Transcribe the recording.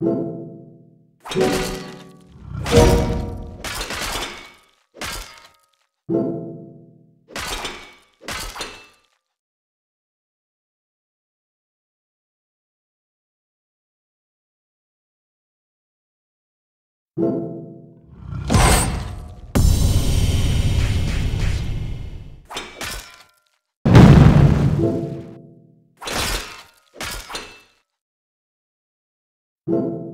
you you